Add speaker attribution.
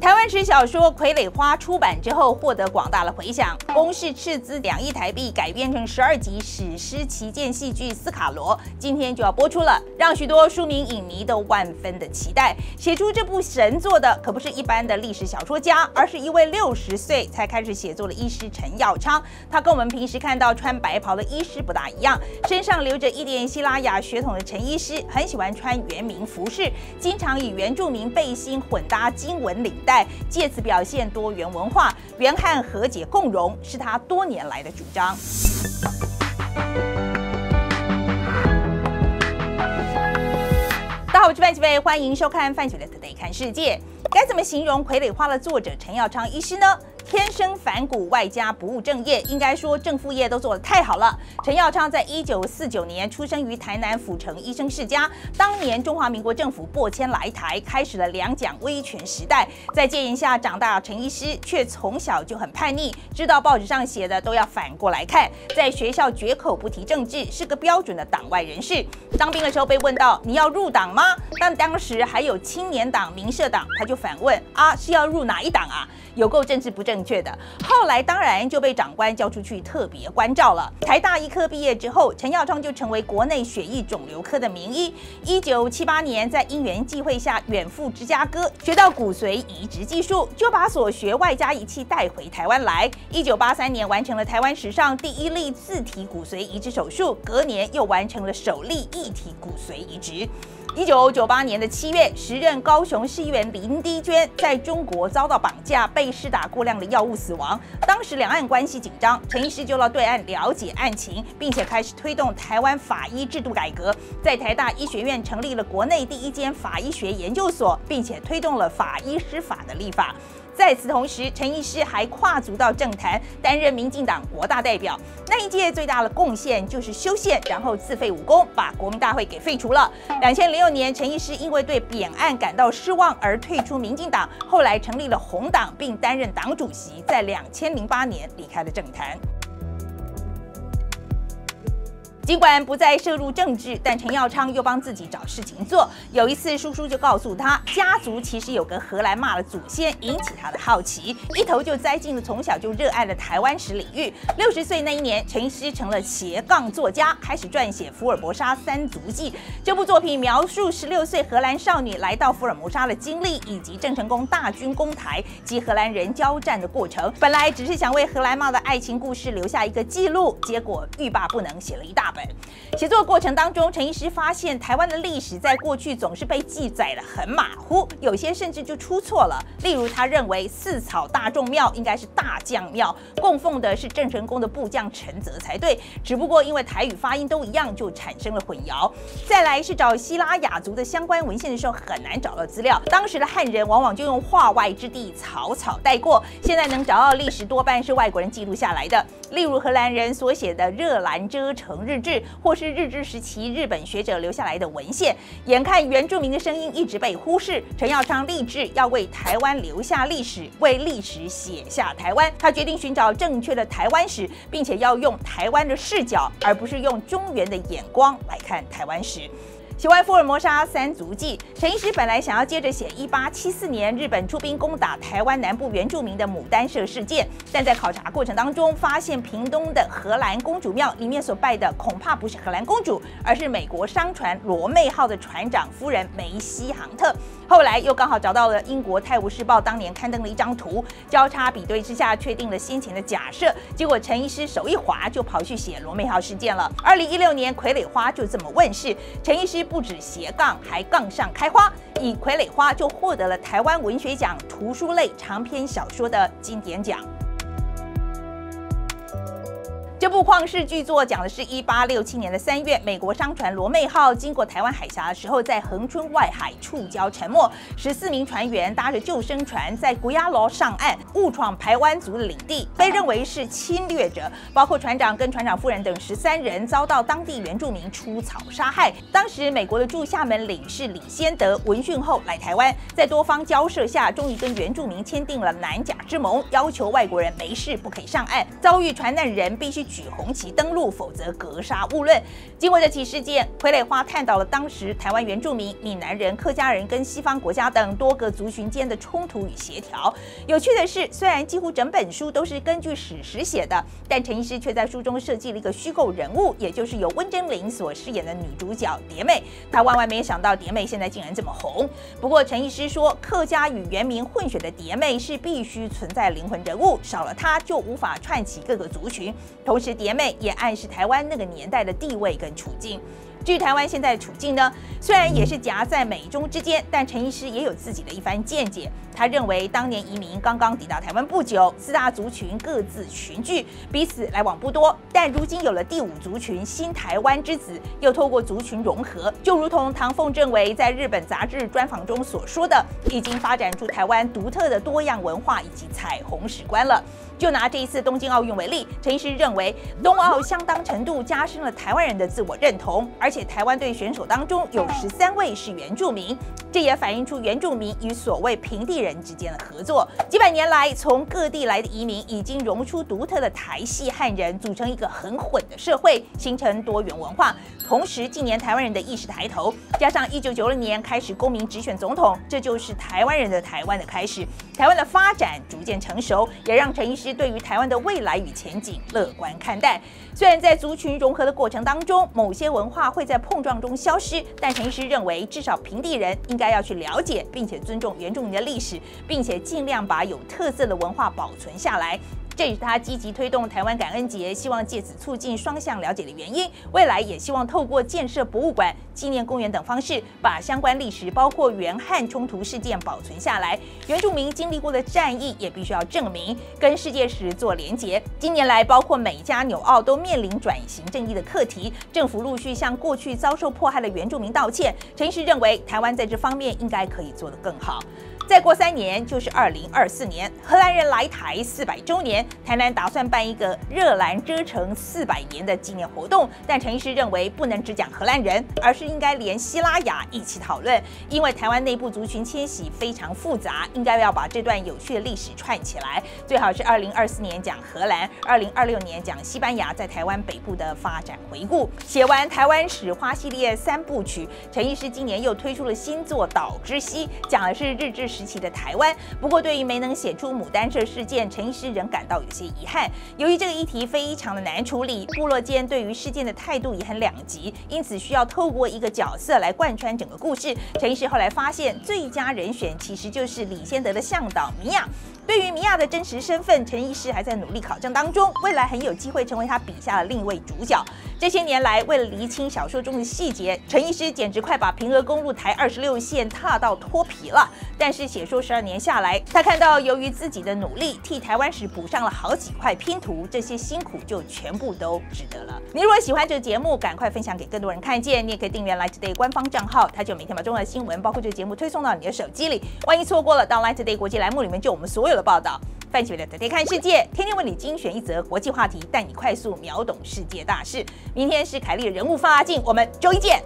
Speaker 1: 台湾史小说《傀儡花》出版之后，获得广大的回响。公视斥资两亿台币改编成十二集史诗旗舰戏剧《斯卡罗》，今天就要播出了，让许多书迷影迷都万分的期待。写出这部神作的可不是一般的历史小说家，而是一位六十岁才开始写作的医师陈耀昌。他跟我们平时看到穿白袍的医师不大一样，身上流着一点希拉雅血统的陈医师很喜欢穿原名服饰，经常以原住民背心混搭经文领。代借此表现多元文化，原汉和解共荣是他多年来的主张。大家好，我是范启飞，欢迎收看范启飞的 Today 看世界。该怎么形容《傀儡花》的作者陈耀昌医师呢？天生反骨，外加不务正业，应该说正副业都做得太好了。陈耀昌在一九四九年出生于台南府城医生世家，当年中华民国政府拨迁来台，开始了两蒋威权时代。在戒严下长大，陈医师却从小就很叛逆，知道报纸上写的都要反过来看，在学校绝口不提政治，是个标准的党外人士。当兵的时候被问到你要入党吗？但当时还有青年党、民社党，他就反问啊是要入哪一党啊？有够政治不正。正确的，后来当然就被长官叫出去特别关照了。台大医科毕业之后，陈耀昌就成为国内血液肿瘤科的名医。一九七八年，在因缘际会下远赴芝加哥，学到骨髓移植技术，就把所学外加仪器带回台湾来。一九八三年完成了台湾史上第一例自体骨髓移植手术，隔年又完成了首例异体骨髓移植。一九九八年的七月，时任高雄市议员林迪娟在中国遭到绑架，被施打过量的药物死亡。当时两岸关系紧张，陈医师就到对岸了解案情，并且开始推动台湾法医制度改革，在台大医学院成立了国内第一间法医学研究所，并且推动了法医师法的立法。在此同时，陈医师还跨足到政坛，担任民进党国大代表。那一届最大的贡献就是修宪，然后自废武功，把国民大会给废除了。两千零六年，陈医师因为对扁案感到失望而退出民进党，后来成立了红党，并担任党主席。在两千零八年离开了政坛。尽管不再涉入政治，但陈耀昌又帮自己找事情做。有一次，叔叔就告诉他，家族其实有个荷兰骂的祖先，引起他的好奇，一头就栽进了从小就热爱的台湾史领域。六十岁那一年，陈医师成了斜杠作家，开始撰写《福尔摩沙三足记》。这部作品描述十六岁荷兰少女来到福尔摩沙的经历，以及郑成功大军攻台及荷兰人交战的过程。本来只是想为荷兰骂的爱情故事留下一个记录，结果欲罢不能，写了一大写作过程当中，陈医师发现台湾的历史在过去总是被记载的很马虎，有些甚至就出错了。例如，他认为四草大众庙应该是大将庙，供奉的是郑成功的部将陈泽才对。只不过因为台语发音都一样，就产生了混淆。再来是找希拉雅族的相关文献的时候，很难找到资料。当时的汉人往往就用化外之地草草带过。现在能找到历史多半是外国人记录下来的，例如荷兰人所写的《热兰遮城日志》。或是日治时期日本学者留下来的文献，眼看原住民的声音一直被忽视，陈耀昌立志要为台湾留下历史，为历史写下台湾。他决定寻找正确的台湾史，并且要用台湾的视角，而不是用中原的眼光来看台湾史。喜欢福尔摩沙三足迹，陈医师本来想要接着写一八七四年日本出兵攻打台湾南部原住民的牡丹社事件，但在考察过程当中发现屏东的荷兰公主庙里面所拜的恐怕不是荷兰公主，而是美国商船罗妹号的船长夫人梅西杭特。后来又刚好找到了英国《泰晤士报》当年刊登的一张图，交叉比对之下确定了先前的假设。结果陈医师手一滑就跑去写罗妹号事件了。二零一六年《傀儡花》就这么问世，陈医师。不止斜杠，还杠上开花，以《傀儡花》就获得了台湾文学奖图书类长篇小说的经典奖。这部旷世巨作讲的是一八六七年的三月，美国商船罗妹号经过台湾海峡的时候，在恒春外海触礁沉没，十四名船员搭着救生船在古亚罗上岸，误闯台湾族的领地，被认为是侵略者，包括船长跟船长夫人等十三人遭到当地原住民出草杀害。当时美国的驻厦门领事李先德闻讯后来台湾，在多方交涉下，终于跟原住民签订了南甲之盟，要求外国人没事不可以上岸，遭遇船难人必须。举红旗登陆，否则格杀勿论。经过这起事件，傀儡花探讨了当时台湾原住民、闽南人、客家人跟西方国家等多个族群间的冲突与协调。有趣的是，虽然几乎整本书都是根据史实写的，但陈医师却在书中设计了一个虚构人物，也就是由温真菱所饰演的女主角蝶妹。他万万没想到蝶妹现在竟然这么红。不过陈医师说，客家与原民混血的蝶妹是必须存在灵魂人物，少了她就无法串起各个族群。同时，蝶妹也暗示台湾那个年代的地位跟处境。至于台湾现在处境呢，虽然也是夹在美中之间，但陈医师也有自己的一番见解。他认为，当年移民刚刚抵达台湾不久，四大族群各自群聚，彼此来往不多。但如今有了第五族群新台湾之子，又透过族群融合，就如同唐凤政委在日本杂志专访中所说的，已经发展出台湾独特的多样文化以及彩虹史观了。就拿这一次东京奥运为例，陈医师认为，冬奥相当程度加深了台湾人的自我认同，而且台湾队选手当中有十三位是原住民，这也反映出原住民与所谓平地人之间的合作。几百年来，从各地来的移民已经融出独特的台系汉人，组成一个很混的社会，形成多元文化。同时，近年台湾人的意识抬头，加上一九九六年开始公民直选总统，这就是台湾人的台湾的开始。台湾的发展逐渐成熟，也让陈医师对于台湾的未来与前景乐观看待。虽然在族群融合的过程当中，某些文化会在碰撞中消失，但陈医师认为，至少平地人应该要去了解并且尊重原住民的历史，并且尽量把有特色的文化保存下来。这也是他积极推动台湾感恩节，希望借此促进双向了解的原因。未来也希望透过建设博物馆、纪念公园等方式，把相关历史，包括原汉冲突事件保存下来。原住民经历过的战役也必须要证明，跟世界史做连结。近年来，包括美加纽澳都面临转型正义的课题，政府陆续向过去遭受迫害的原住民道歉。陈医师认为，台湾在这方面应该可以做得更好。再过三年就是二零二四年，荷兰人来台四百周年，台南打算办一个热兰遮城四百年的纪念活动。但陈医师认为，不能只讲荷兰人，而是应该连希拉雅一起讨论，因为台湾内部族群迁徙非常复杂，应该要把这段有趣的历史串起来。最好是二零二四年讲荷兰，二零二六年讲西班牙在台湾北部的发展回顾。写完台湾史花系列三部曲，陈医师今年又推出了新作《岛之西》，讲的是日治时。期的台湾，不过对于没能写出牡丹社事件，陈医师仍感到有些遗憾。由于这个议题非常的难处理，部落间对于事件的态度也很两极，因此需要透过一个角色来贯穿整个故事。陈医师后来发现，最佳人选其实就是李先德的向导米娅。对于米娅的真实身份，陈医师还在努力考证当中，未来很有机会成为他笔下的另一位主角。这些年来，为了厘清小说中的细节，陈医师简直快把平峨公路台二十六线踏到脱皮了。但是写书十二年下来，他看到由于自己的努力，替台湾史补上了好几块拼图，这些辛苦就全部都值得了。你如果喜欢这个节目，赶快分享给更多人看见。你也可以订阅 Light Today 官方账号，他就每天把重要的新闻，包括这个节目推送到你的手机里。万一错过了，到 Light Today 国际栏目里面就我们所有的。报道，范启伟的《天天看世界》，天天为你精选一则国际话题，带你快速秒懂世界大事。明天是凯莉的人物放大镜，我们周一见。